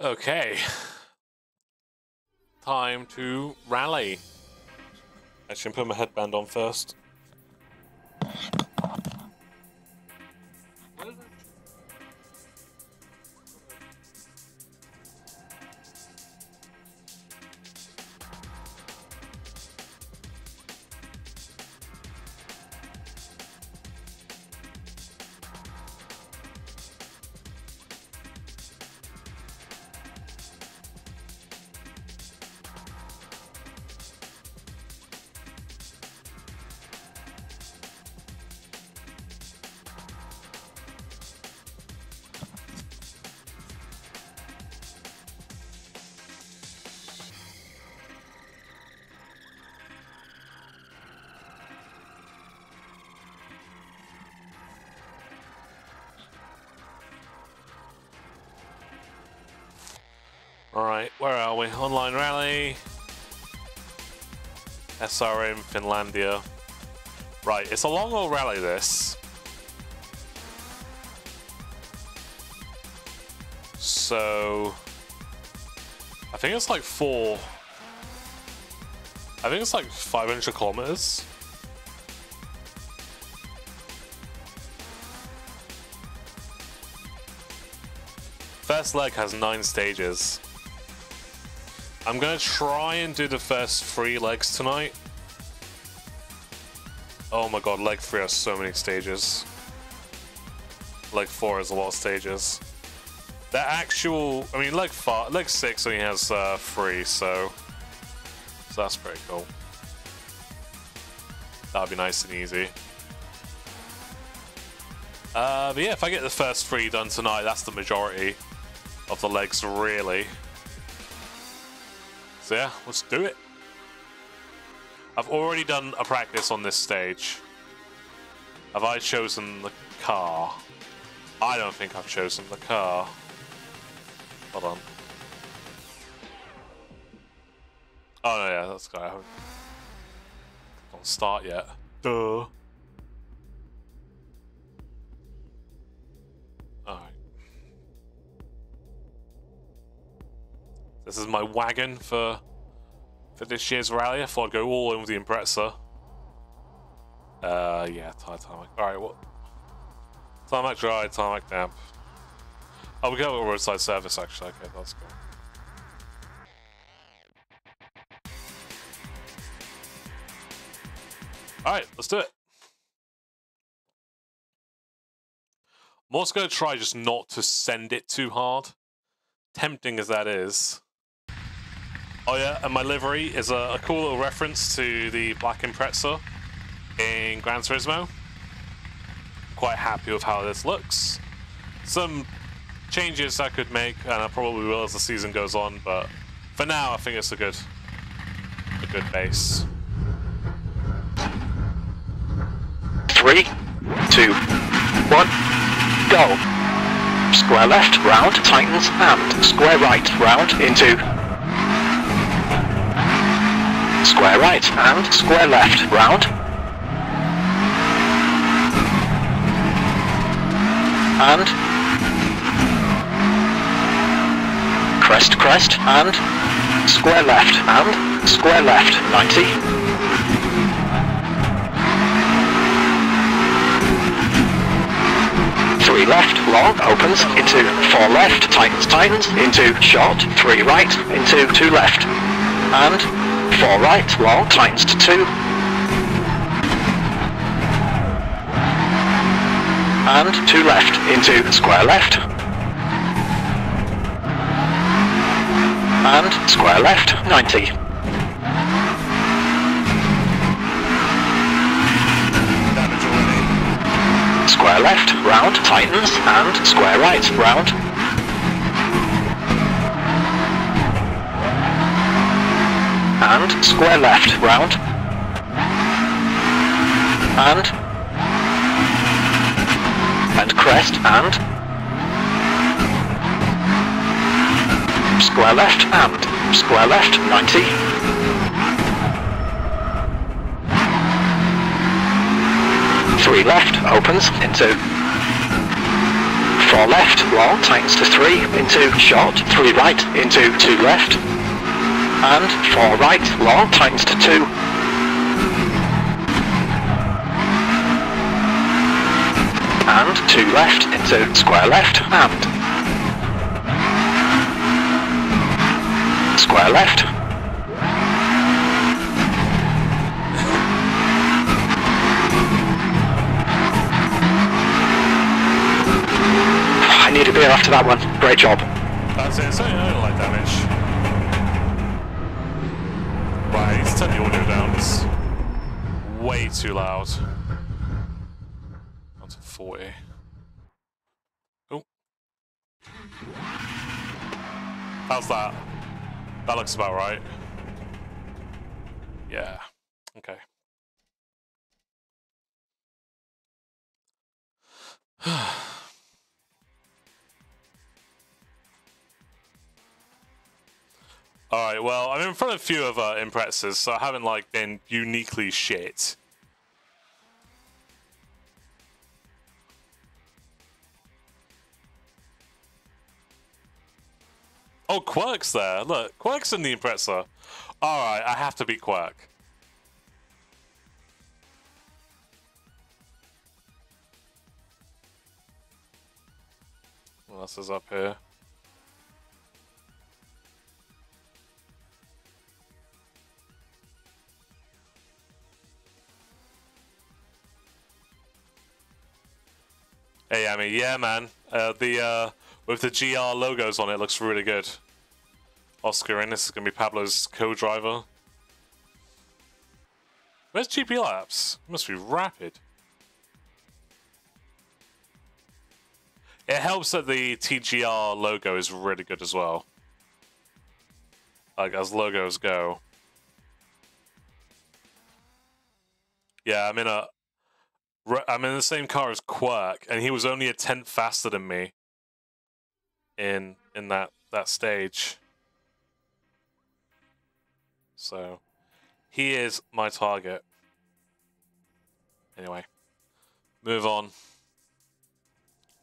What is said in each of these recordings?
Okay. Time to rally. Actually, I'm putting my headband on first. SRM Finlandia. Right, it's a long old rally this. So I think it's like four I think it's like 500 kilometers. First leg has nine stages. I'm gonna try and do the first three legs tonight. Oh my god, leg three has so many stages. Leg four has a lot of stages. The actual, I mean, leg five, leg six only has uh, three, so, so that's pretty cool. That'd be nice and easy. Uh, but yeah, if I get the first three done tonight, that's the majority of the legs, really. So yeah, let's do it. I've already done a practice on this stage. Have I chosen the car? I don't think I've chosen the car. Hold on. Oh no, yeah, that's good. I haven't don't start yet. Duh. Alright. This is my wagon for for this year's rally. I thought I'd go all in with the Impreza. Uh, yeah, Titanic. Alright, what? Tarmac dry, tarmac damp. Oh, we got a roadside service actually. Okay, that's cool. Alright, let's do it. I'm also going to try just not to send it too hard. Tempting as that is. Oh yeah, and my livery is a, a cool little reference to the Black Impreza in Gran Turismo. Quite happy with how this looks. Some changes I could make, and I probably will as the season goes on, but for now I think it's a good, a good base. Three, two, one, go. Square left, round, tightens, and square right, round, into. Square right, and square left, round. And. Crest, crest, and. Square left, and square left, 90. three left, long, opens, into four left, tightens, tightens, into short, three right, into two left, and four right, long, tightens to two, and two left, into square left, and square left, 90. Square left, round, tightens, and square right, round. And square left, round. And. And crest, and. Square left, and. Square left, 90. Three left, opens into four left, long, tightens to three, into short, three right, into two left, and four right, long, tightens to two, and two left, into square left, and square left, I need a beer after that one. Great job. That's it. Only, only light damage. Turn the audio down. It's way too loud. On to 40. Oh. How's that? That looks about right. Yeah. Okay. well, I'm in front of a few of uh, Imprezas, so I haven't, like, been uniquely shit. Oh, Quirk's there. Look, Quirk's in the Impreza. Alright, I have to beat Quirk. What else is up here? Hey, yeah, man. Uh, the uh, with the GR logos on it looks really good. Oscar, and this is gonna be Pablo's co-driver. Where's GP Laps? It must be rapid. It helps that the TGR logo is really good as well. Like as logos go. Yeah, I'm in a I'm in the same car as Quirk, and he was only a tenth faster than me in in that that stage. So he is my target. Anyway, move on.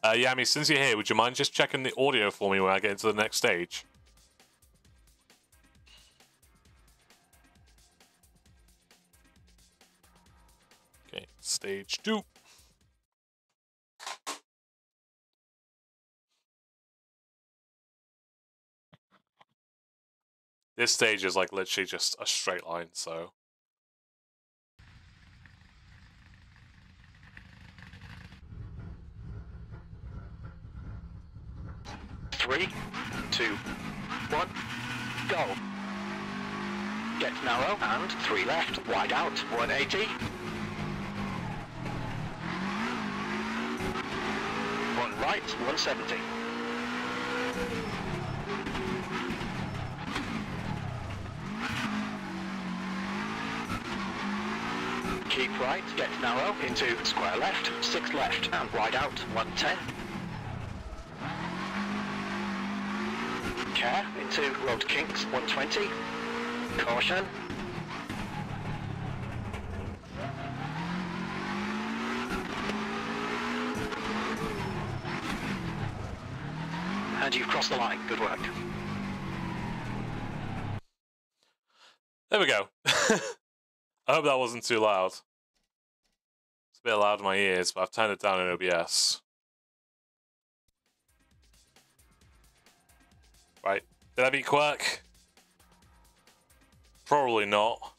Uh, Yami, since you're here, would you mind just checking the audio for me when I get into the next stage? Stage two. This stage is like literally just a straight line, so. Three, two, one, go. Get narrow and three left, wide out, 180. Right, 170. Keep right, get narrow, into square left, six left, and wide out, 110. Care, into road kinks, 120. Caution. And the line, good work. There we go. I hope that wasn't too loud. It's a bit loud in my ears, but I've turned it down in OBS. Right. Did I beat Quirk? Probably not.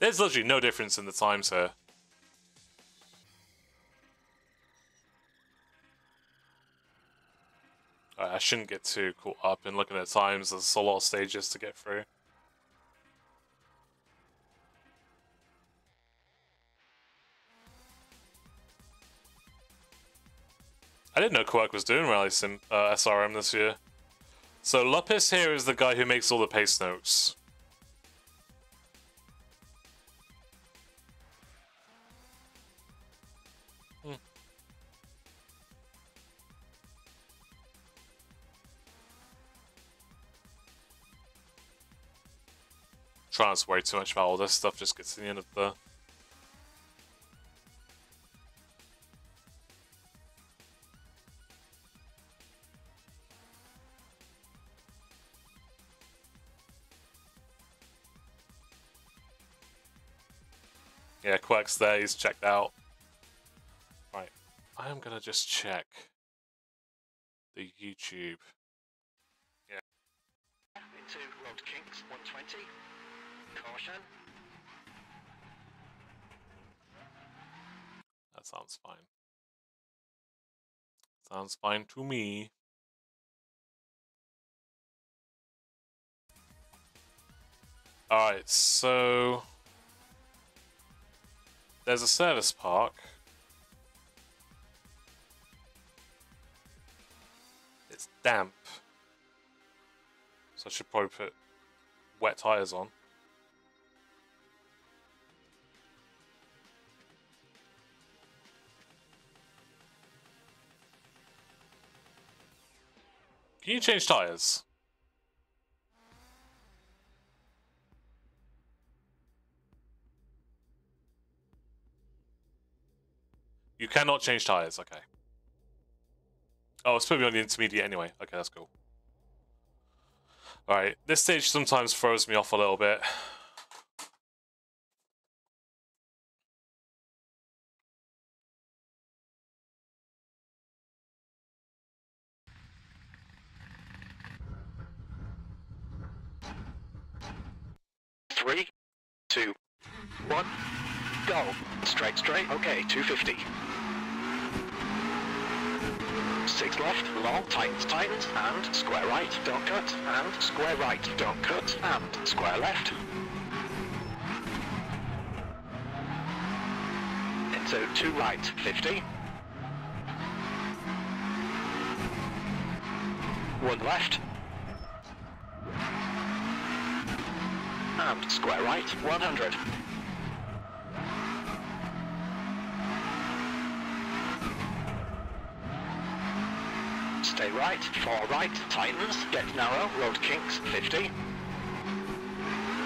There's literally no difference in the times here. I shouldn't get too caught up in looking at times. There's a lot of stages to get through. I didn't know Quirk was doing Rally Sim uh, SRM this year. So Lupus here is the guy who makes all the pace notes. Try not to worry too much about all this stuff, just gets to the end of the Yeah, Quirk's there, he's checked out. Right, I am gonna just check the YouTube. Yeah. Into Road Kinks 120. Caution. That sounds fine. Sounds fine to me. Alright, so there's a service park. It's damp. So I should probably put wet tires on. Can you change tires? You cannot change tires. Okay. Oh, it's putting me on the intermediate anyway. Okay, that's cool. Alright, this stage sometimes throws me off a little bit. Three, two, one, go. Straight, straight. Okay, 250. Six left, long, tightens, tightens, and square right, don't cut, and square right, don't cut, and square left. Into two right, 50. One left. And square right, 100. Stay right, four right, tightens, get narrow, road kinks, 50.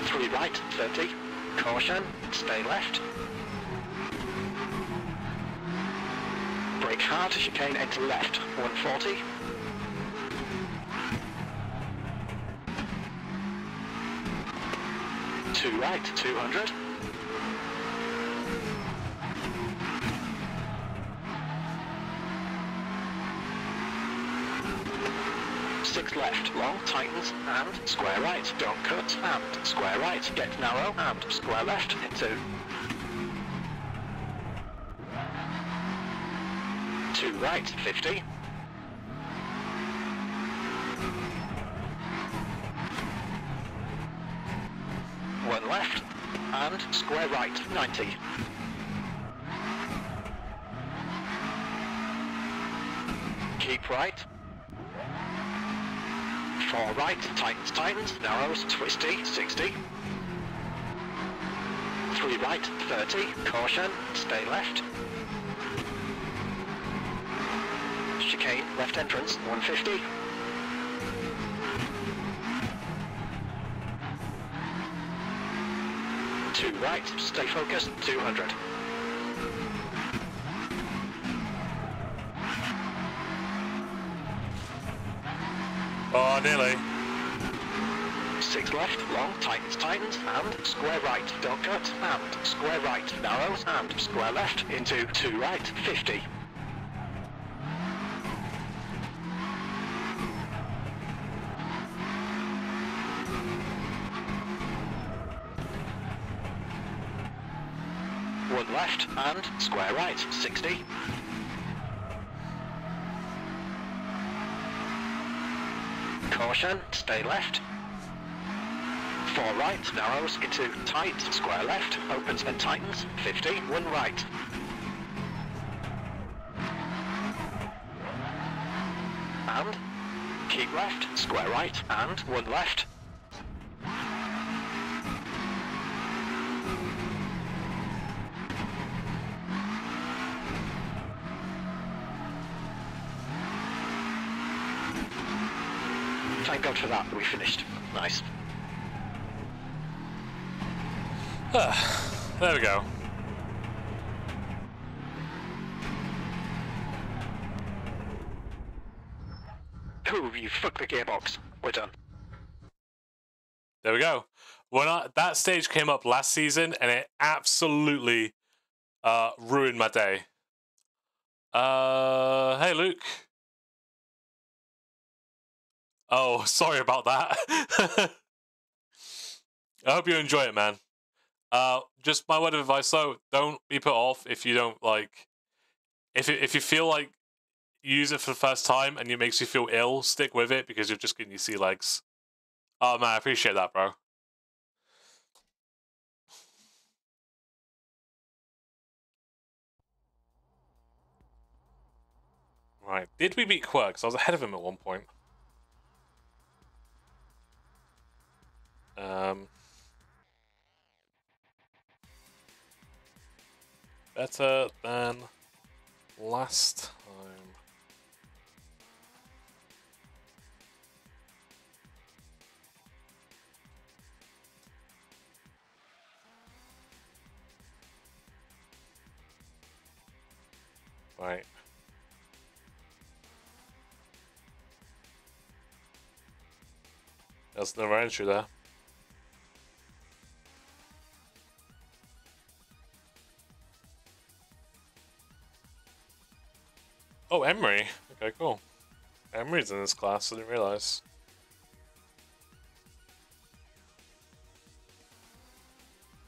Three right, 30. Caution, stay left. Brake hard, chicane into left, 140. Two right, 200. Six left, long, tightens, and square right, don't cut, and square right, get narrow, and square left, into two right, 50. One left, and square right, 90. Keep right. Four right, tightens, tightens, narrows, twisty, 60. Three right, 30, caution, stay left. Chicane, left entrance, 150. Right, stay focused, 200. Oh, nearly. Six left, long, tightens, tightens, and square right, don't cut, and square right, narrows, and square left, into two right, 50. One left, and square right, 60. Caution, stay left. Four right, narrows into tight, square left, opens and tightens, 50, one right. And keep left, square right, and one left. Thank God for that, we finished. Nice. There we go. Ooh, you fucked the gearbox. We're done. There we go. When I, that stage came up last season, and it absolutely uh, ruined my day. Uh, hey, Luke. Oh, sorry about that. I hope you enjoy it, man. Uh, just my word of advice, though: don't be put off if you don't like. If it, if you feel like you use it for the first time and it makes you feel ill, stick with it because you're just getting your sea legs. Oh man, I appreciate that, bro. Right, did we beat Quirks? I was ahead of him at one point. Um, better than last time. Right. There's no entry there. In this class, I didn't realize.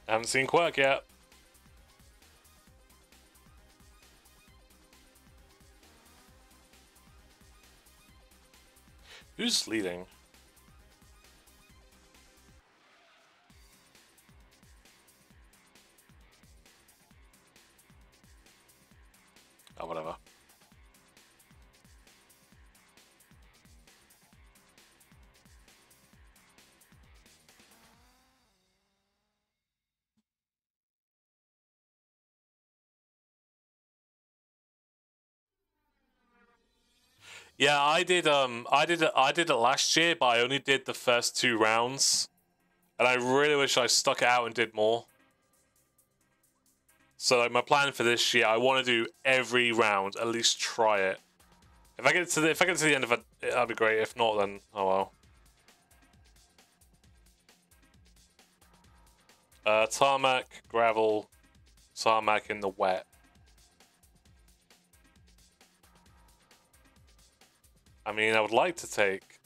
I haven't seen Quirk yet. Who's leading? Yeah, I did. Um, I did. I did it last year, but I only did the first two rounds, and I really wish I stuck it out and did more. So, like, my plan for this year, I want to do every round, at least try it. If I get to the, if I get to the end of it, that'd be great. If not, then oh well. Uh, tarmac, gravel, tarmac in the wet. I mean, I would like to take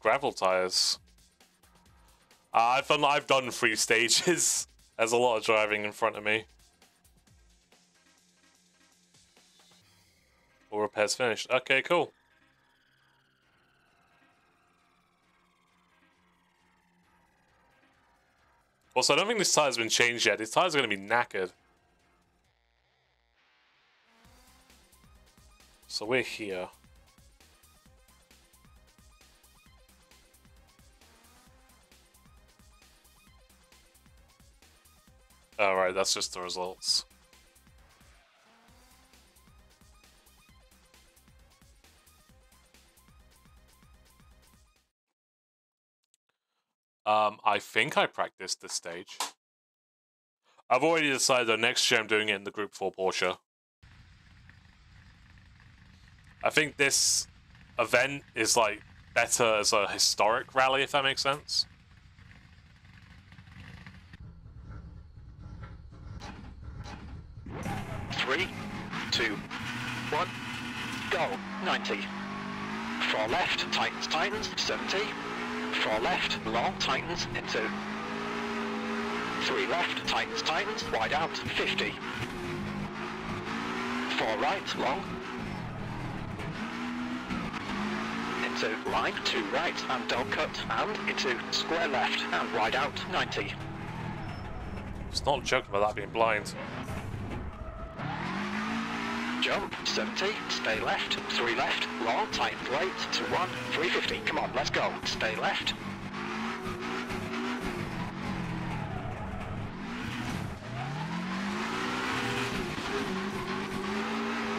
gravel tires. I've done I've done three stages. There's a lot of driving in front of me. All repairs finished. Okay, cool. Also, I don't think this tire's been changed yet. These tires are going to be knackered. So we're here. Alright, that's just the results. Um, I think I practiced this stage. I've already decided that next year I'm doing it in the Group 4 Porsche. I think this event is like better as a historic rally, if that makes sense. Three, two, one, go. 90. Four left, tightens, tightens, 70. Four left, long, tightens, into. Three left, tightens, tightens, wide out, 50. Four right, long, into line, two right, and dog cut, and into square left, and wide out, 90. It's not joking about that being blind. Jump, 70, stay left, 3 left, long, tight right, to 1, 350, come on, let's go, stay left.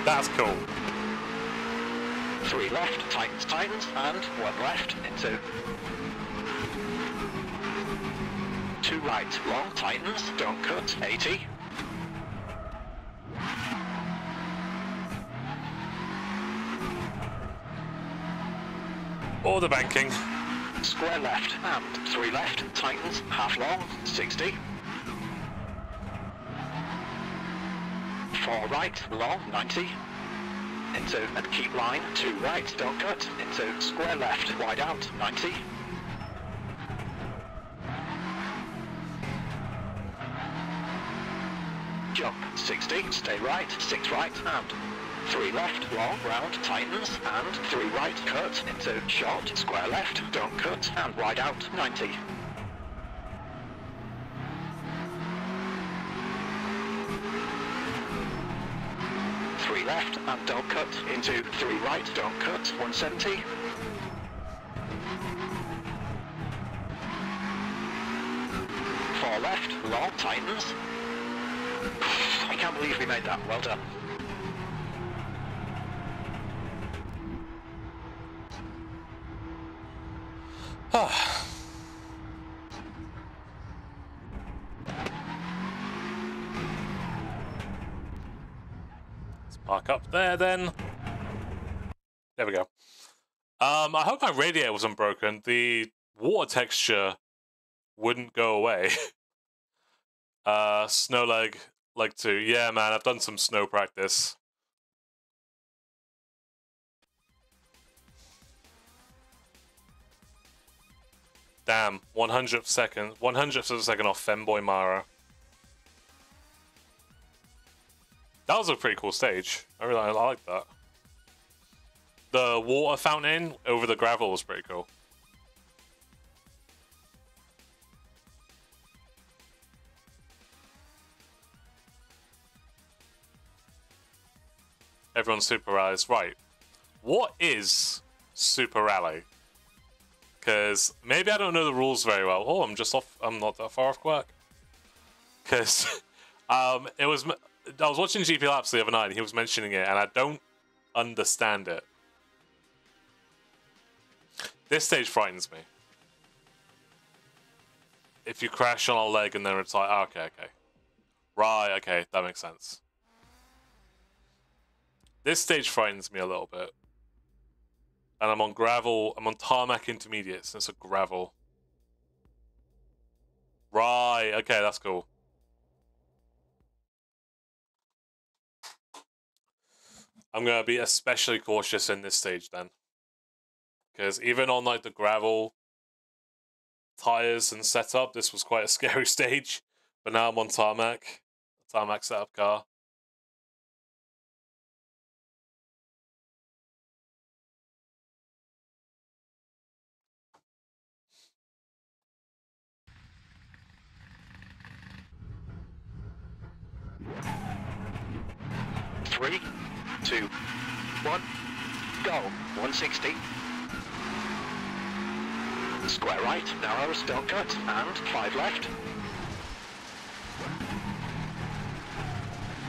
That's cool. Three left, tightens, tightens, and one left into two right, long, tightens, don't cut, 80. Or the banking. Square left, and three left, tightens, half long, 60. Four right, long, 90. Into and keep line, two right, don't cut. Into square left, wide out, 90. Jump, 60, stay right, six right, and three left, long, round, tightens, and three right, cut, into short, square left, don't cut, and wide out, 90. Three don't cut, into three right, don't cut, 170. Four left, long, tightens. I can't believe we made that, well done. Let's park up there then. There we go. Um, I hope my radiator wasn't broken. The water texture wouldn't go away. uh, snow leg, leg two. Yeah, man, I've done some snow practice. Damn, 100th second, 100th of a second off Femboy Mara. That was a pretty cool stage. I really I like that. The water fountain over the gravel was pretty cool. Everyone's super rallies. Right. What is Super Rally? Because maybe I don't know the rules very well. Oh, I'm just off. I'm not that far off Quack. Because um, it was. I was watching GP Laps the other night and he was mentioning it, and I don't understand it. This stage frightens me. If you crash on a leg and then it's like, oh, okay, okay. Right, okay, that makes sense. This stage frightens me a little bit. And I'm on gravel, I'm on tarmac intermediates, and it's a gravel. Right, okay, that's cool. I'm gonna be especially cautious in this stage then. Because even on like the gravel tires and setup, this was quite a scary stage. But now I'm on tarmac, tarmac setup car. Three, two, one, go. 160. Square right, narrow, don't cut, and five left.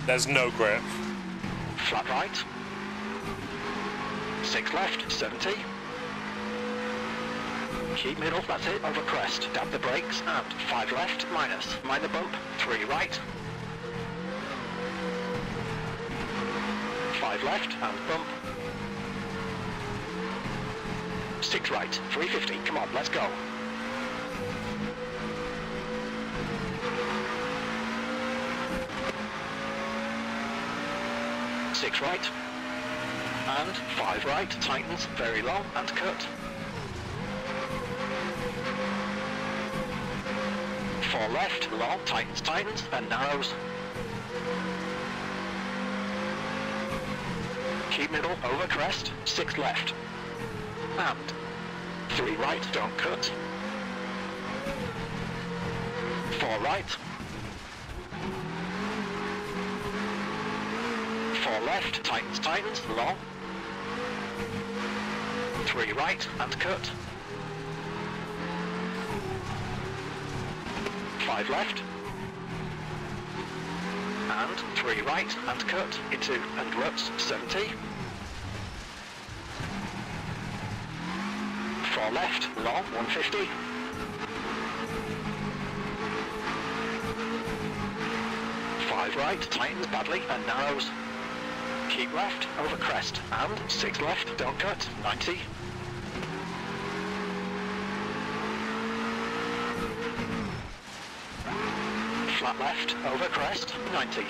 There's no grip. Flat right. Six left, 70. Keep middle, that's it, over crest. Dab the brakes, and five left, minus. Mind the bump, three right. Five left, and bump. Six right, 350, come on, let's go. Six right, and five right, tightens, very long, and cut. Four left, long, tightens, tightens, and narrows. Keep middle, over crest, six left. And three right, don't cut. Four right. Four left, tightens, tightens, long. Three right, and cut. Five left. And three right, and cut into and ruts 70. Four left, long, 150. 5 right, tightens badly and narrows. Keep left, over crest, and 6 left, don't cut, 90. Flat left, over crest, 90.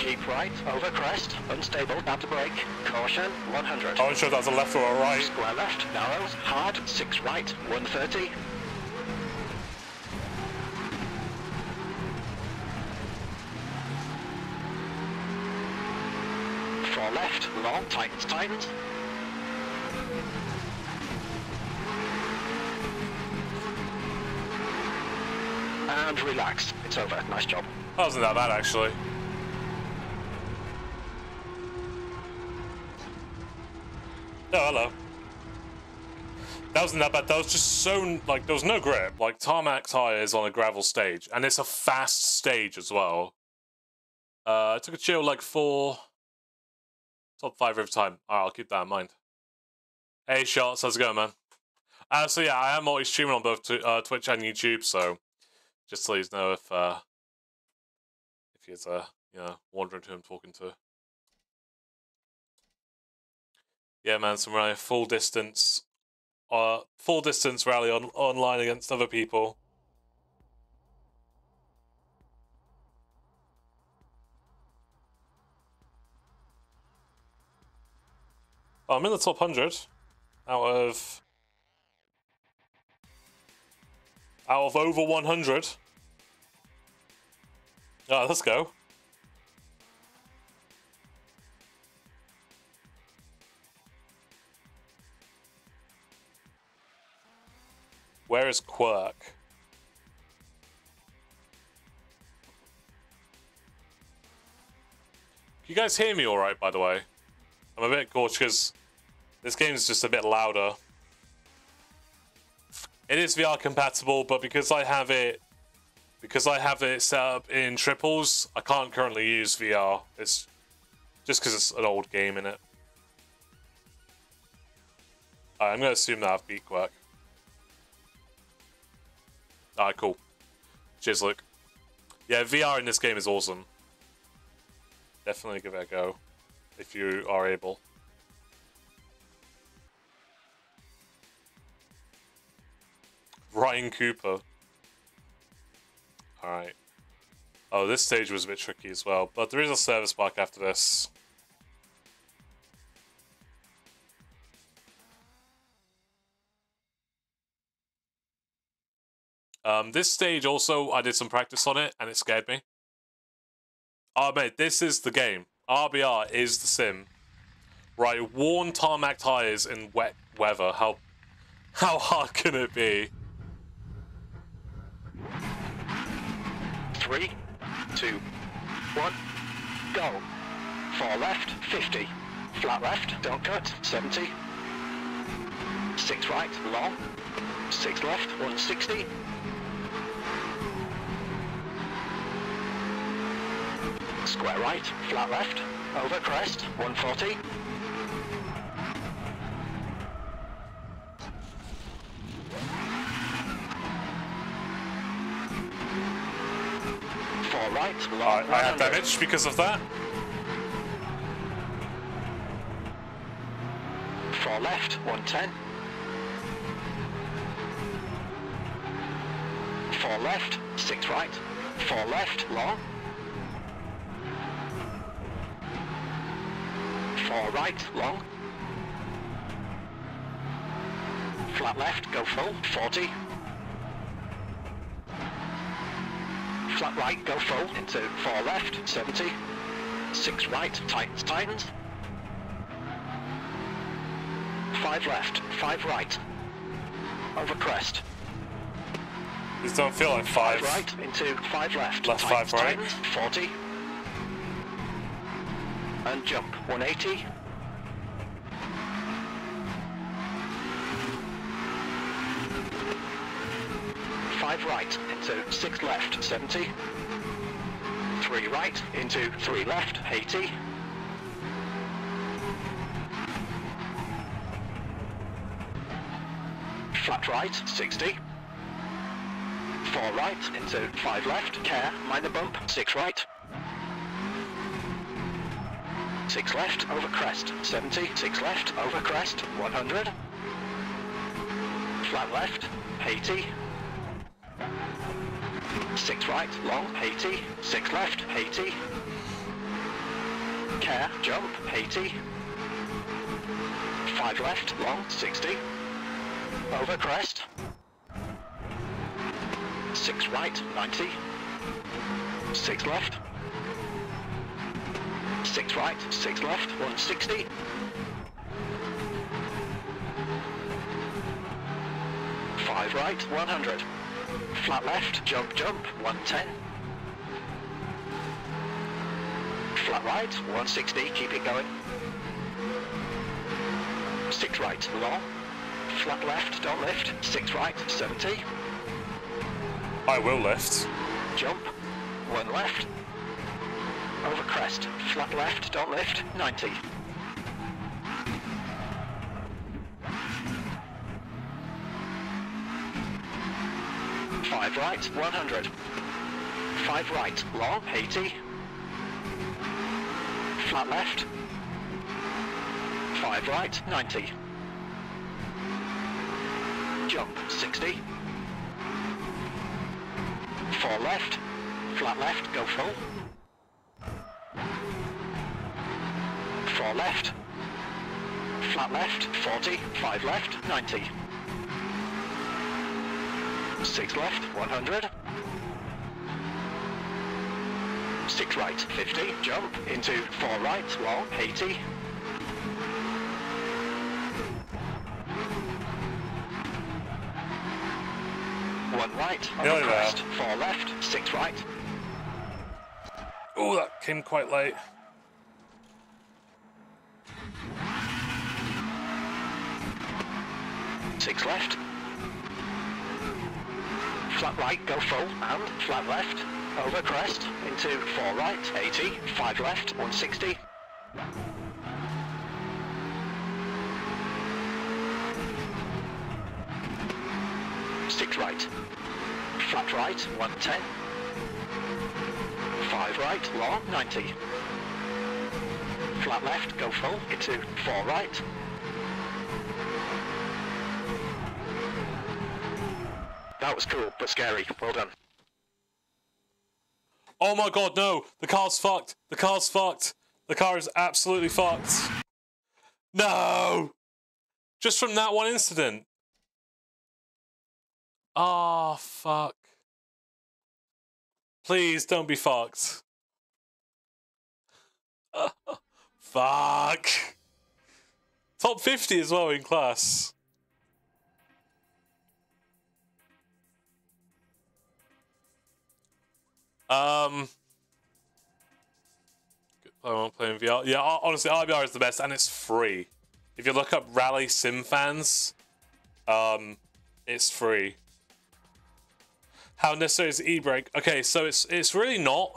Keep right, over crest, unstable, about to break. caution, 100. I wasn't sure if that was a left or a right. Square left, narrows, hard, 6 right, 130. Four left, long, tightens, tightens. And relax, it's over, nice job. That wasn't that bad, actually. Oh, hello. That wasn't that bad. That was just so, like, there was no grip. Like, tarmac tires on a gravel stage. And it's a fast stage as well. Uh, I took a chill, like, four... Top five every time. Alright, I'll keep that in mind. Hey, Shots, how's it going, man? Uh, so yeah, I am always streaming on both uh, Twitch and YouTube, so just you know if uh, if he's uh, you know, wondering who I'm talking to. Yeah, man, some rally full distance, uh, full distance rally on online against other people. Oh, I'm in the top hundred out of out of over 100. Ah, let's go. Where is Quirk? You guys hear me alright, by the way? I'm a bit gorgeous because this game is just a bit louder. It is VR compatible, but because I have it because I have it set up in triples, I can't currently use VR. It's just because it's an old game in it. Right, I'm going to assume that I've beat Quirk. Alright, cool. Cheers, Luke. Yeah, VR in this game is awesome. Definitely give it a go if you are able. Ryan Cooper. Alright. Oh, this stage was a bit tricky as well, but there is a service park after this. Um, this stage also, I did some practice on it, and it scared me. Oh, mate, this is the game. RBR is the sim. Right, worn tarmac tires in wet weather. How, how hard can it be? Three, two, one, go. Four left, 50. Flat left, don't cut, 70. Six right, long. Six left, 160. Square right, flat left, over crest, 140. Four right, long, I, I have damage because of that. Four left, 110. Four left, six right. Four left, long. Four right, long. Flat left, go full, 40. Flat right, go full, into four left, 70. Six right, tightens, tightens. Five left, five right. Over crest. These don't feel like five. Five right into five left. Left, Tightens, five right. tightens, 40. And jump, 180. Five right into six left, 70. Three right into three left, 80. Flat right, 60. Four right into five left, care, the bump, six right. 6 left, over crest, 70, 6 left, over crest, 100. Flat left, 80. 6 right, long, 80. 6 left, 80. Care, jump, 80. 5 left, long, 60. Over crest. 6 right, 90. 6 left. 6 right, 6 left, 160. Five right, 100. Flat left, jump, jump, 110. Flat right, 160, keep it going. Six right, long. Flat left, don't lift. Six right, 70. I will lift. Jump. One left. Over crest. Flat left, don't lift. 90. Five right, 100. Five right, long, 80. Flat left. Five right, 90. Jump, 60. Four left. Flat left, go full. Four left. Flat left, 40. Five left, 90. Six left, 100. Six right, 50. Jump into four right, long, 80. One right, on Nearly the crest. Four left, six right. Oh, that came quite late. Six left. Flat right, go full, and flat left. Over crest, into four right, 80. Five left, 160. Six right. Flat right, 110. Five right, long, 90. Flat left, go full, into four right. That was cool, but scary. Well done. Oh my god, no! The car's fucked! The car's fucked! The car is absolutely fucked! No! Just from that one incident. Ah, fuck. Please don't be fucked. fuck. Top 50 as well in class. Um, I won't play in VR. Yeah, honestly, RBR is the best, and it's free. If you look up Rally Sim fans, um, it's free. How necessary is e-brake? Okay, so it's it's really not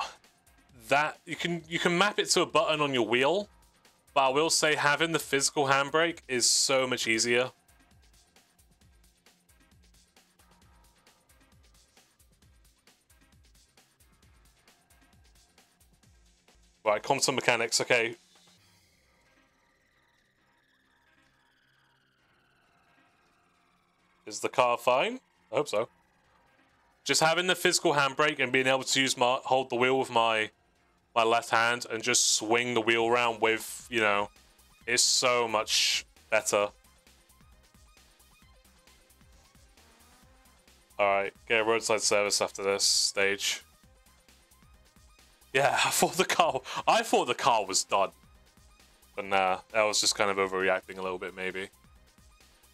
that you can you can map it to a button on your wheel, but I will say having the physical handbrake is so much easier. Right, quantum mechanics. Okay. Is the car fine? I hope so. Just having the physical handbrake and being able to use my hold the wheel with my my left hand and just swing the wheel around with, you know, is so much better. Alright, get a roadside service after this stage. Yeah, I thought the car. I thought the car was done, but nah, I was just kind of overreacting a little bit, maybe.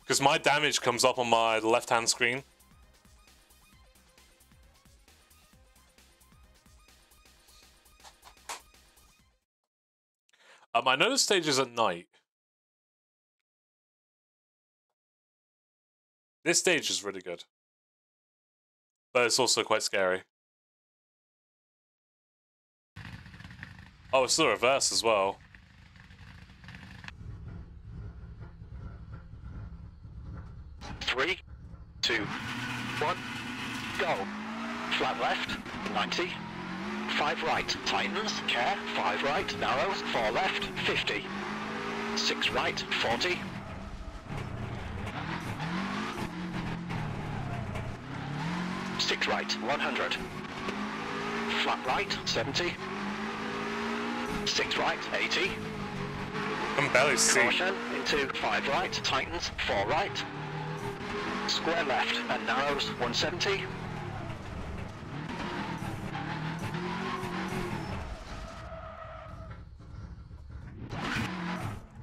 Because my damage comes up on my left-hand screen. Um, I know the stage is at night. This stage is really good, but it's also quite scary. Oh, it's the reverse as well. Three, two, one, go. Flat left, 90. Five right, tightens, care, five right, narrows, four left, 50. Six right, 40. Six right, 100. Flat right, 70. Six right, 80. I'm barely see. Caution into five right, tightens, four right. Square left and narrows, 170.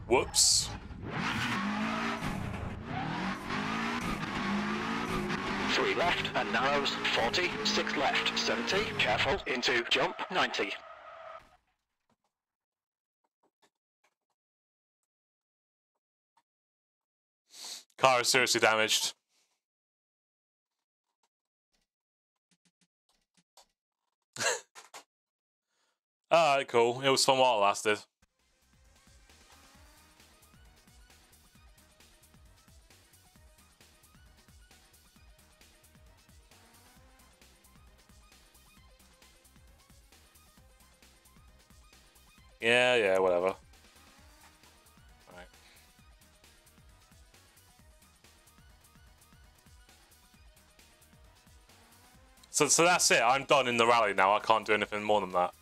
Whoops. Three left and narrows, 40. Six left, 70. Careful into jump, 90. Car is seriously damaged. Alright, cool. It was fun while it lasted. Yeah, yeah, whatever. So, so that's it. I'm done in the rally now. I can't do anything more than that.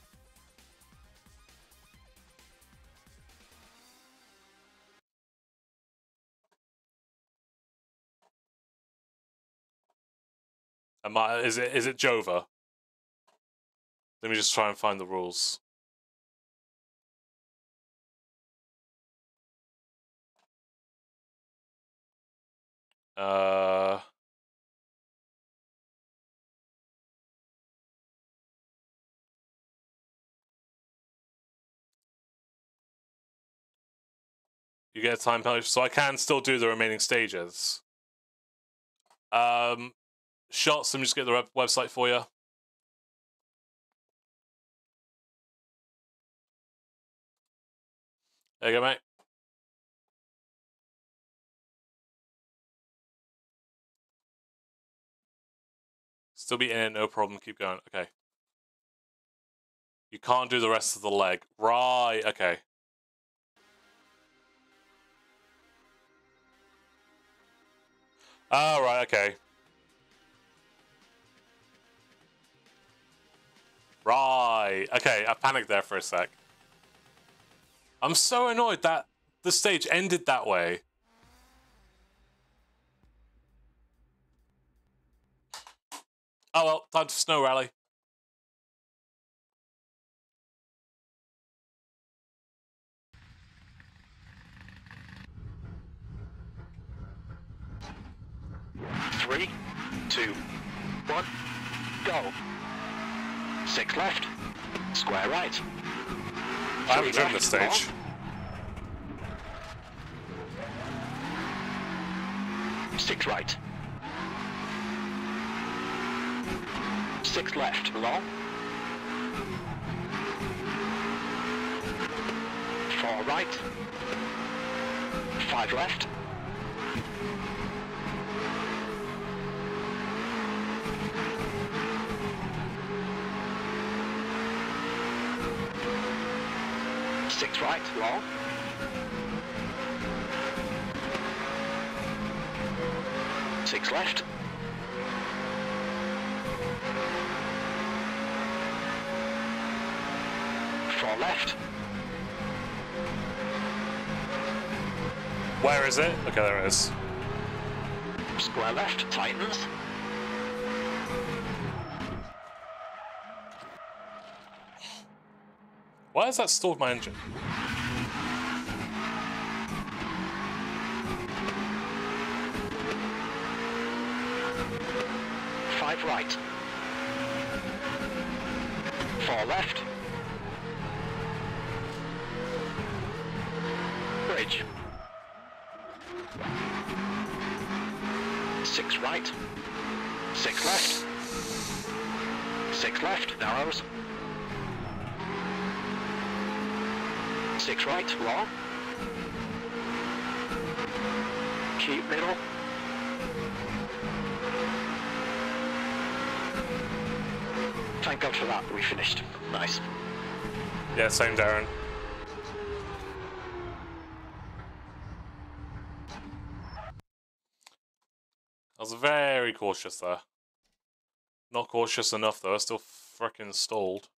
Am I, is it is it Jova? Let me just try and find the rules. Uh. You get a time penalty, so I can still do the remaining stages. Um, shots. Let me just get the web- website for you. There you go, mate. Still be in it, no problem. Keep going. Okay. You can't do the rest of the leg. Right, okay. Oh, right, okay. Right. Okay, I panicked there for a sec. I'm so annoyed that the stage ended that way. Oh well, time to snow rally. Three, two, one, go. Six left, square right. I haven't driven this stage. long. Six right. Six left, long. Four right. Five left. Six right, long. Six left. Four left. Where is it? Okay, there it is. Square left, tightens. Why has that stalled my engine? Five right. Four left. Right, long. Keep middle. thank God for that. We finished. Nice. Yeah, same, Darren. I was very cautious there. Not cautious enough though. I still freaking stalled.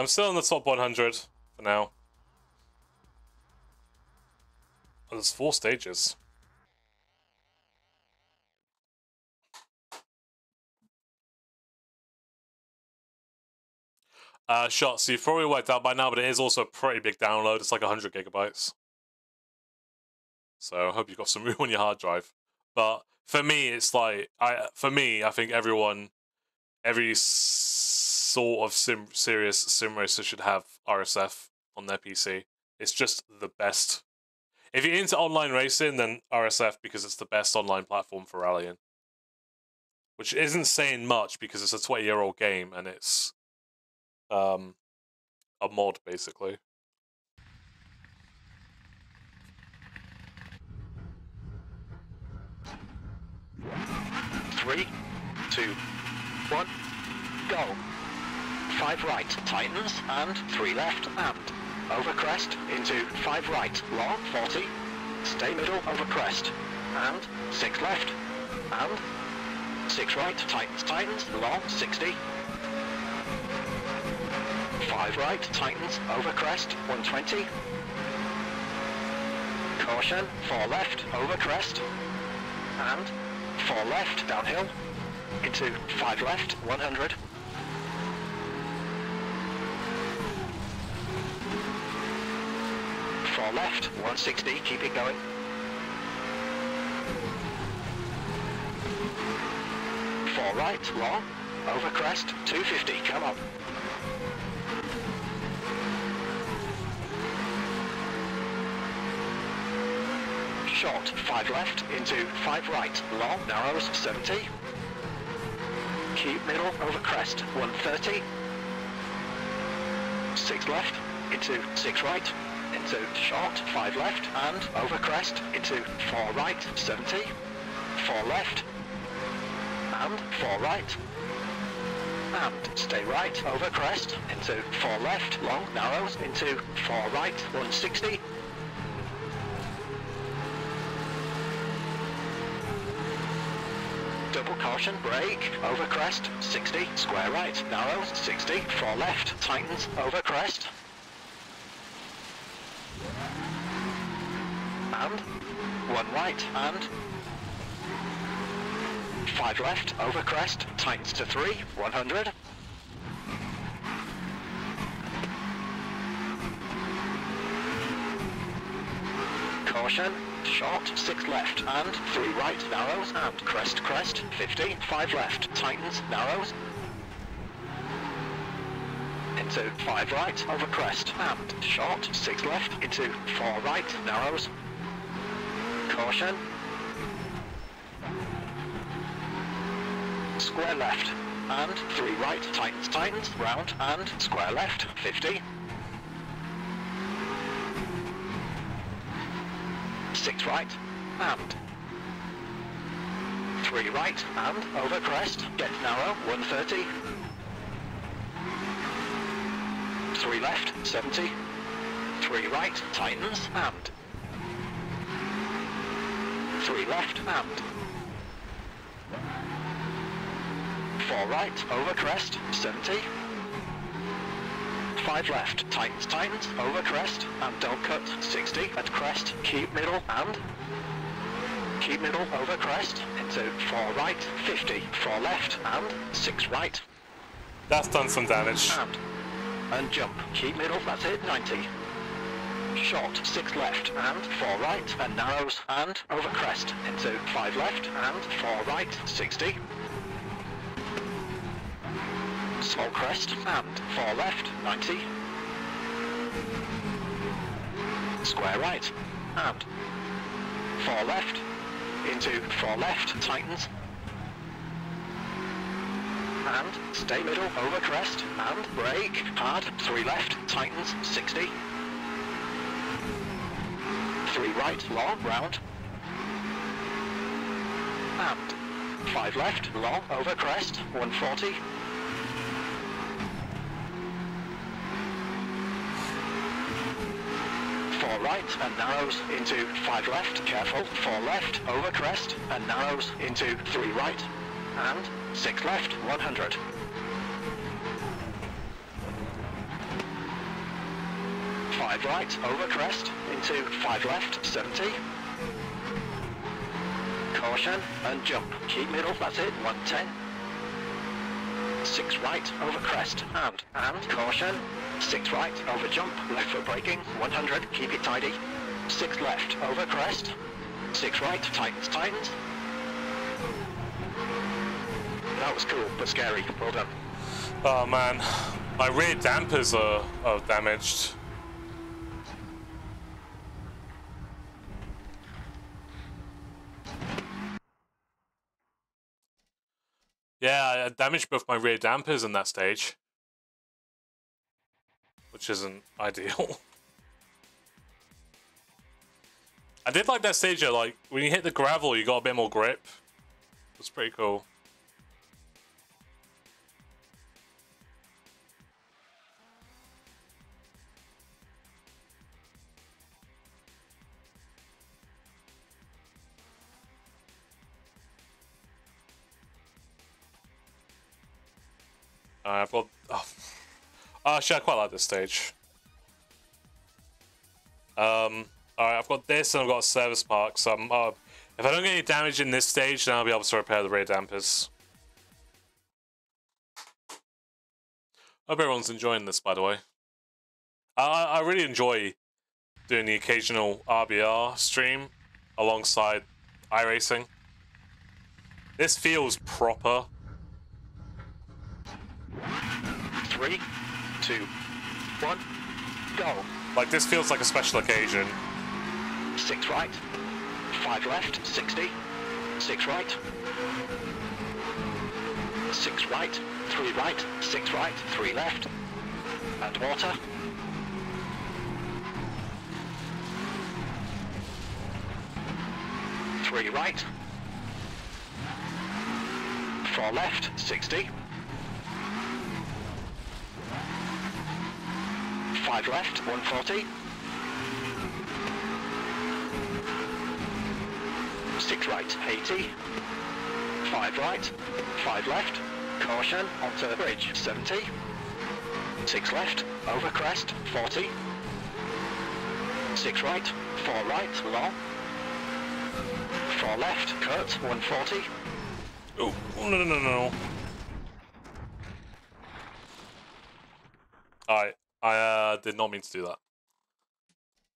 I'm still in the top 100 for now. Oh, there's four stages. Uh, shot, so you've probably worked out by now, but it is also a pretty big download. It's like 100 gigabytes. So I hope you've got some room on your hard drive. But for me, it's like I. For me, I think everyone, every sort of sim serious sim racer should have RSF on their PC. It's just the best. If you're into online racing, then RSF because it's the best online platform for rallying. Which isn't saying much because it's a 20 year old game and it's um, a mod basically. Three, two, one, go. Five right, tightens, and three left, and over crest into five right, long, 40, stay middle over crest, and six left, and six right, tightens, tightens, long, 60, five right, tightens, over crest, 120, caution, four left, over crest, and four left, downhill, into five left, 100, left, 160, keep it going. Four right, long, over crest, 250, come on. Short, five left, into five right, long, narrows, 70. Keep middle, over crest, 130. Six left, into six right, into short, five left, and over crest, into four right, 70, four left, and four right, and stay right, over crest, into four left, long, narrows, into four right, 160, double caution, brake, over crest, 60, square right, narrows, 60, four left, tightens, over crest, and one right and five left over crest tightens to three 100 caution short six left and three right narrows and crest crest 50 five left tightens narrows. Into five right over crest and short six left into four right narrows caution. Square left and three right. Tightens tightens round and square left. 50 six right and three right and over crest. Get narrow. 130 three left. 70 three right. Tightens and three left and four right over crest 70 five left tightens tightens over crest and don't cut 60 at crest keep middle and keep middle over crest into four right 50 four left and six right. That's done some damage. and and jump keep middle that's it 90 short six left and four right and narrows and over crest into five left and four right 60 small crest and four left 90 square right and four left into four left tightens and stay middle over crest, and brake, hard, 3 left, tightens, 60. 3 right, long, round. And 5 left, long, over crest, 140. Four right and narrows into five left, careful, four left, over crest and narrows into three right and six left, 100. Five right, over crest, into five left, 70. Caution and jump. Keep middle, that's it, 110. Six right, over crest, and, and, caution. Six right, over jump, left foot braking, 100, keep it tidy. Six left, over crest. Six right, tightens, tightens. That was cool, but scary. Well done. Oh man, my rear dampers are, are damaged. Yeah, I damaged both my rear dampers in that stage. Which isn't ideal. I did like that stage, though, like, when you hit the gravel, you got a bit more grip. It's pretty cool. Uh, I've got. Oh. oh, actually, I quite like this stage. Um, alright, I've got this and I've got a service park, so uh, if I don't get any damage in this stage, then I'll be able to repair the rear dampers. Hope everyone's enjoying this, by the way. I, I really enjoy doing the occasional RBR stream alongside iRacing. This feels proper. Three, two, one, go. Like, this feels like a special occasion. Six right, five left, 60. Six right. Six right, three right, six right, three left. And water. Three right. Four left, 60. Five left, 140. Six right, 80. Five right, five left. Caution, onto the bridge, 70. Six left, over crest, 40. Six right, four right, long. Four left, cut, 140. Oh, no, no, no, no. Alright, I uh, did not mean to do that.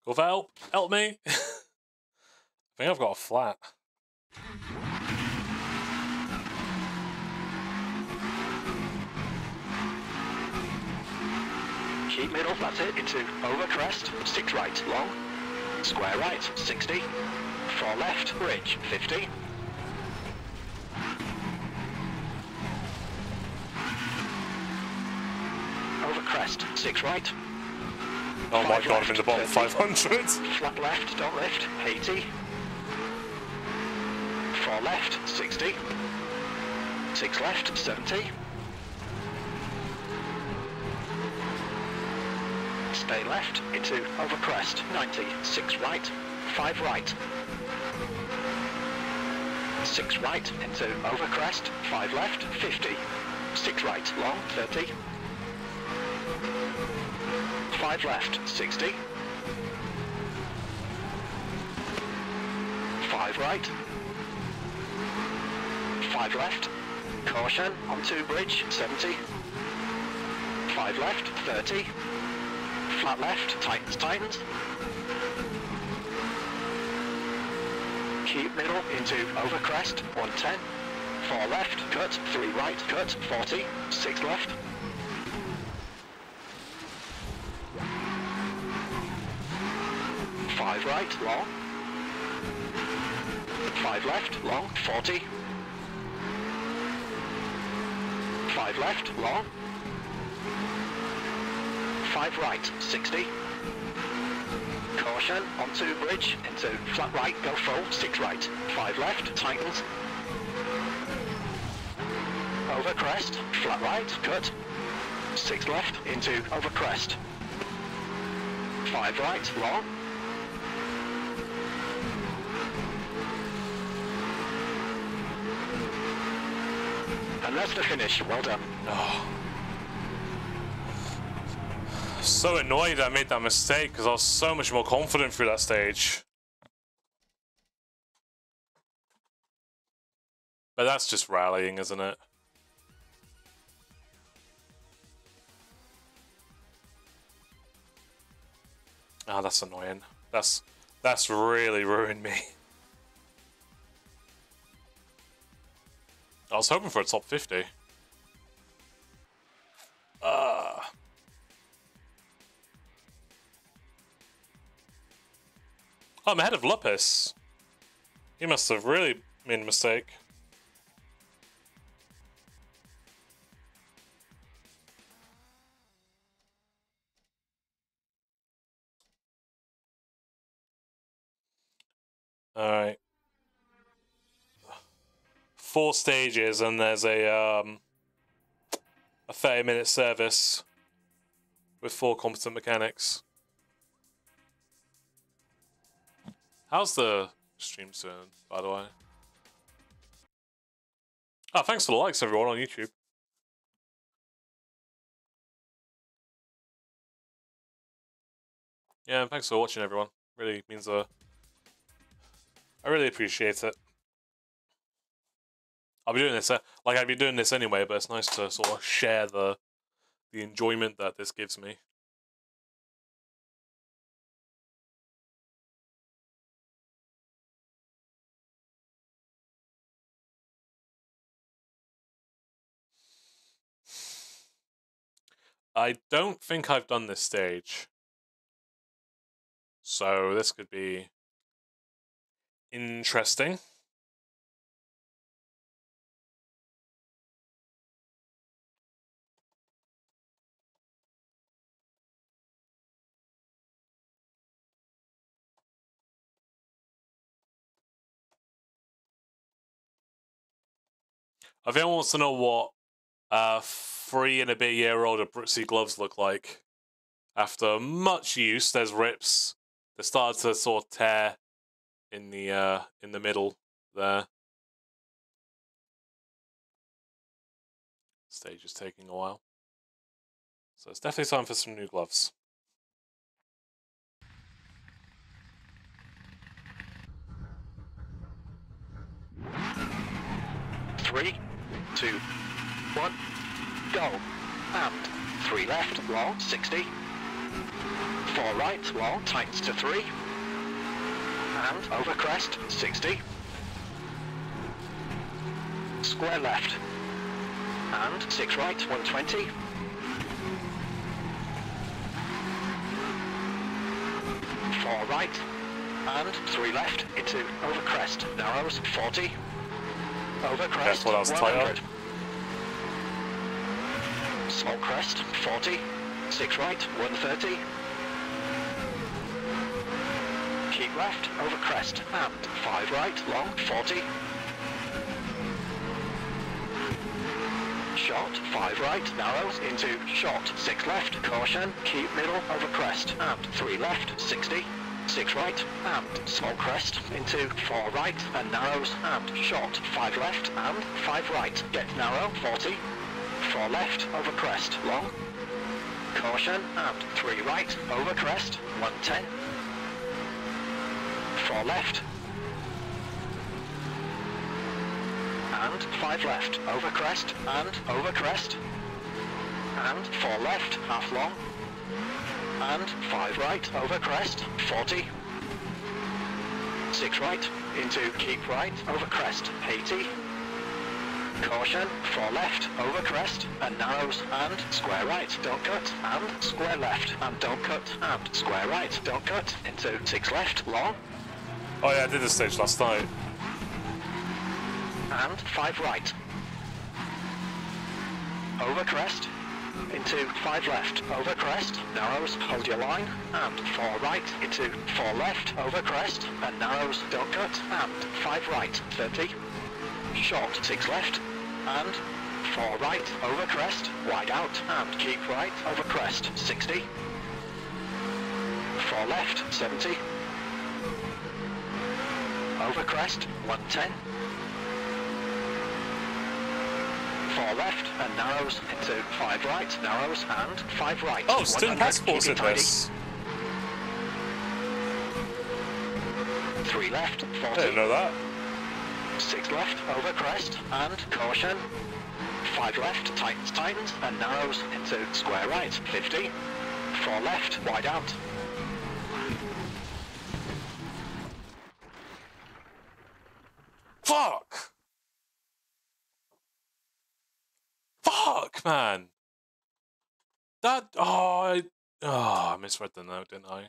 Go for help. Help me. I think I've got a flat. Keep middle, that's it, into over crest, six right, long. Square right, 60. Four left, bridge, 50. Over crest, six right. Oh my Five god, I'm in the bottom 500. Flat left, don't lift, 80. Four left, 60. Six left, 70. Stay left into over crest, 90. Six right, five right. Six right into over crest, five left, 50. Six right, long, 30. Five left, 60. Five right. Five left. Caution, on 2 bridge, 70. Five left, 30. Flat left, tightens, tightens. Keep middle into over crest, 110. Four left, cut, three right, cut, 40. Six left. Five right, long. Five left, long, 40. 5 left, long. 5 right, 60. Caution, onto bridge, into flat right, go full, 6 right. 5 left, tightens. Over crest, flat right, cut. 6 left, into over crest. 5 right, long. And that's the finish, well done. Oh. So annoyed I made that mistake because I was so much more confident through that stage. But that's just rallying, isn't it? Ah, oh, that's annoying. That's that's really ruined me. I was hoping for a top 50. Uh. Oh, I'm ahead of Lupus. He must have really made a mistake. Alright four stages and there's a um, a 30 minute service with four competent mechanics. How's the stream soon, by the way? Oh, thanks for the likes, everyone, on YouTube. Yeah, thanks for watching, everyone. Really means a. I really appreciate it. I'll be doing this, uh, like I'd be doing this anyway, but it's nice to sort of share the the enjoyment that this gives me. I don't think I've done this stage. So this could be interesting. If anyone wants to know what three and a bit year old Abruzzi gloves look like, after much use, there's rips. They started to sort of tear in the uh, in the middle there. Stage is taking a while. So it's definitely time for some new gloves. Three, two, one, go. And three left, long, 60. Four right, long, tightens to three. And over crest, 60. Square left. And six right, 120. Four right. And three left into over crest, narrows, 40. Over crest. What I was tight Small crest, 40. 6 right, 130. Keep left, over crest, and 5 right, long, 40. Short, 5 right, narrows, into short, 6 left, caution, keep middle, over crest, and 3 left, 60. 6 right, and small crest, into 4 right, and narrows, and short, 5 left, and 5 right, get narrow, 40, 4 left, over crest, long, caution, and 3 right, over crest, 110, 4 left, and 5 left, over crest, and over crest, and 4 left, half long, and 5 right, over crest, 40. 6 right, into keep right, over crest, 80. Caution, 4 left, over crest, and narrows, and square right, don't cut, and square left, and don't cut, and square right, don't cut, into 6 left, long. Oh yeah, I did this stage last night. And 5 right. over crest, into 5 left, over crest, narrows, hold your line, and 4 right, into 4 left, over crest, and narrows, don't cut, and 5 right, 30, short, 6 left, and 4 right, over crest, wide out, and keep right, over crest, 60, 4 left, 70, over crest, 110, 4 left, and narrows into 5 right, narrows, and 5 right. Oh, student passports in this. 3 left, I didn't know that. Six left, over crest, and caution. Five left, tightens, tightens, and narrows into square right, 50. Four left, wide out. Fuck! Fuck, man! That. Oh, I. Oh, I misread the note, didn't I?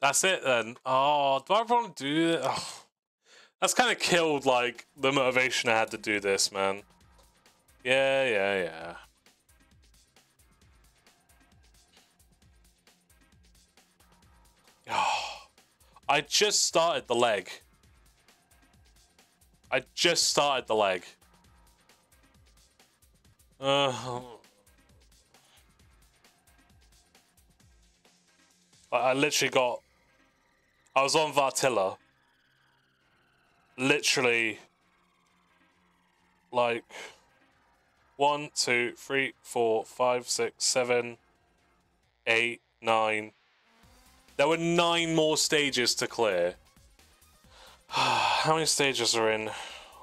That's it then. Oh, do I want to do it? Oh. That's kind of killed, like, the motivation I had to do this, man. Yeah, yeah, yeah. Oh, I just started the leg. I just started the leg. Uh, I, I literally got. I was on Vartilla. Literally. Like. One, two, three, four, five, six, seven, eight, nine. There were nine more stages to clear. How many stages are in?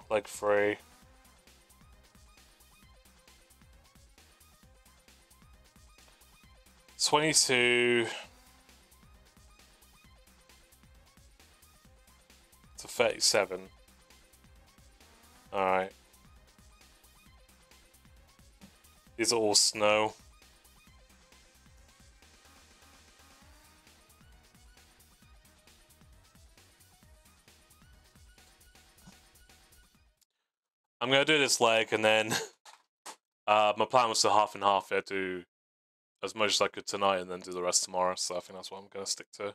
Like three. Twenty-two to thirty-seven. All right. These are all snow. I'm gonna do this leg and then uh, my plan was to half and half it, do as much as I could tonight and then do the rest tomorrow. So I think that's what I'm gonna stick to.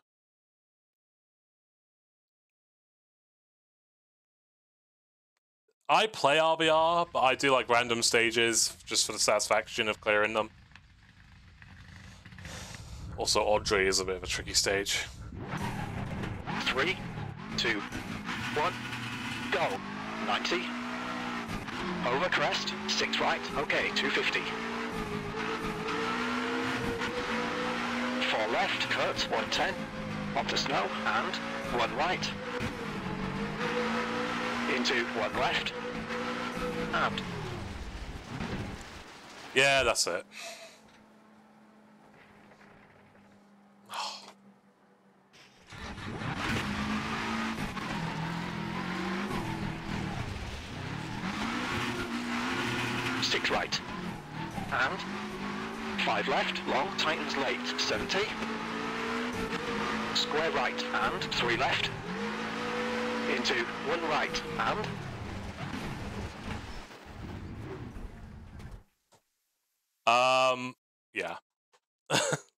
I play RBR, but I do like random stages just for the satisfaction of clearing them. Also, Audrey is a bit of a tricky stage. Three, two, one, go. 90. Over crest, 6 right, okay, 250. 4 left, cut, 110. Onto snow, and 1 right. Into 1 left. And Yeah, that's it. Six right. And five left, long, tightens late, 70. Square right and three left. Into one right and Um, yeah.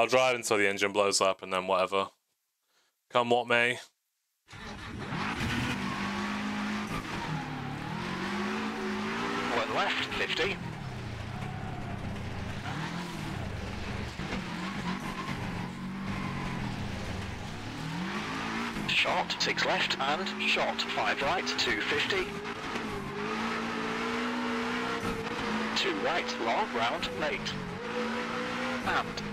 I'll drive until the engine blows up and then whatever. Come what may. one left, 50. Short, six left, and shot, five right, 250. Two right, long, round, late. And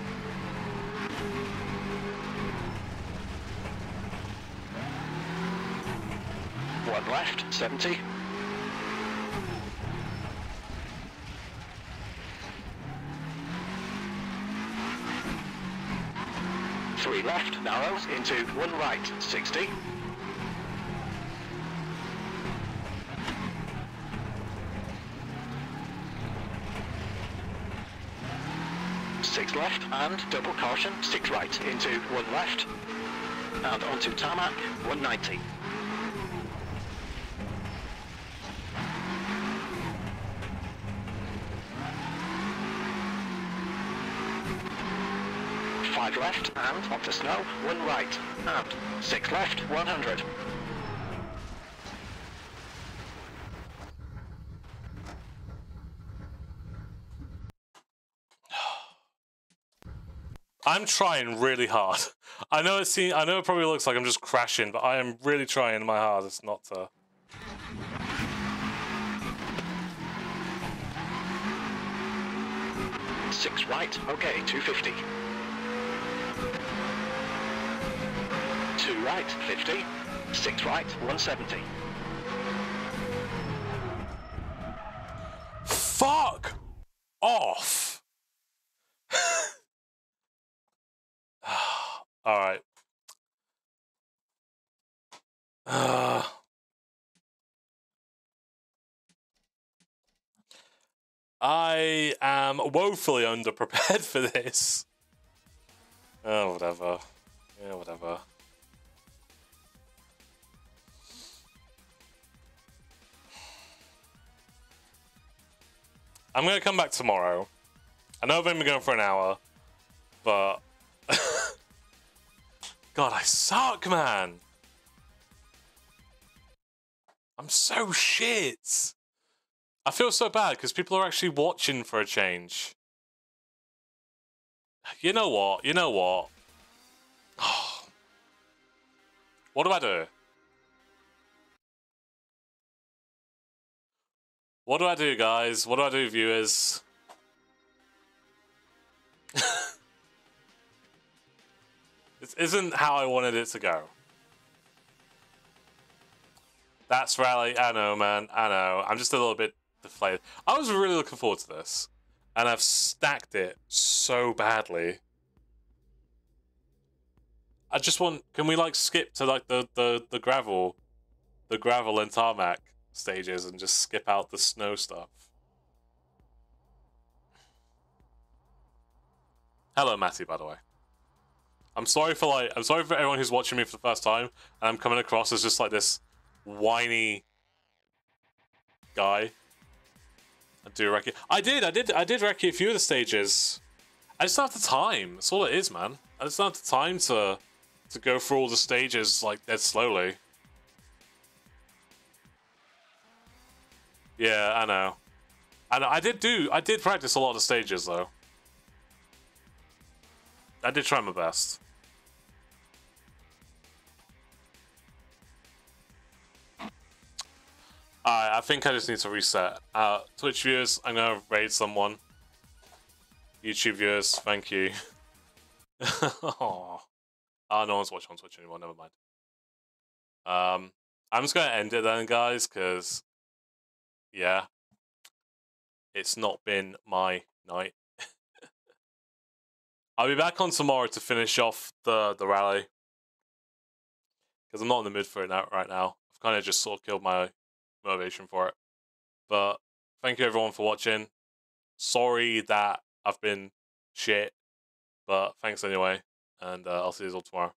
one left, 70. Three left, narrows, into one right, 60. six left, and double caution, six right, into one left, and onto tarmac, 190. 1 to snow, 1 right, and 6 left, 100. I'm trying really hard. I know it seems, I know it probably looks like I'm just crashing, but I am really trying my hardest not to. Six right, okay, 250. Two right, 50. Six right, 170. Fuck off. All right. Uh, I am woefully underprepared for this. Oh, whatever. Yeah, whatever. I'm gonna come back tomorrow. I know I've only been going for an hour, but God, I suck, man. I'm so shit. I feel so bad because people are actually watching for a change. You know what? You know what? what do I do? What do I do, guys? What do I do, viewers? this isn't how I wanted it to go. That's rally. I know, man. I know. I'm just a little bit deflated. I was really looking forward to this, and I've stacked it so badly. I just want. Can we like skip to like the the the gravel, the gravel and tarmac stages, and just skip out the snow stuff? Hello, Matty. By the way. I'm sorry for like. I'm sorry for everyone who's watching me for the first time, and I'm coming across as just like this whiny guy. I do recce. I did, I did, I did recce a few of the stages. I just don't have the time. That's all it is, man. I just don't have the time to to go through all the stages like dead slowly. Yeah, I know. And I did do, I did practice a lot of stages though. I did try my best. Alright, I think I just need to reset. Uh, Twitch viewers, I'm gonna raid someone. YouTube viewers, thank you. oh. oh, no one's watching on Twitch anymore, never mind. Um, I'm just gonna end it then, guys, because, yeah, it's not been my night. I'll be back on tomorrow to finish off the, the rally. Because I'm not in the mood for it now, right now. I've kind of just sort of killed my motivation for it. But thank you everyone for watching. Sorry that I've been shit, but thanks anyway, and uh, I'll see you all tomorrow.